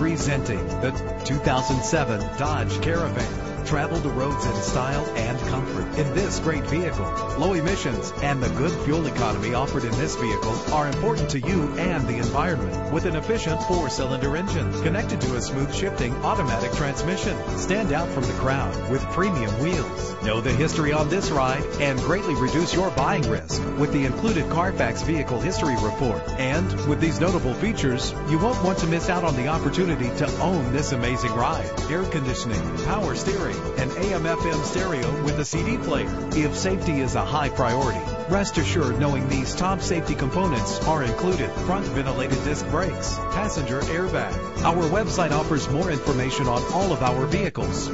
Presenting the 2007 Dodge Caravan. Travel the roads in style and comfort in this great vehicle. Low emissions and the good fuel economy offered in this vehicle are important to you and the environment. With an efficient four-cylinder engine connected to a smooth shifting automatic transmission. Stand out from the crowd with premium wheels. Know the history on this ride and greatly reduce your buying risk with the included Carfax Vehicle History Report. And with these notable features, you won't want to miss out on the opportunity to own this amazing ride. Air conditioning, power steering, and AM FM stereo with a CD player. If safety is a high priority, rest assured knowing these top safety components are included. Front ventilated disc brakes, passenger airbag. Our website offers more information on all of our vehicles.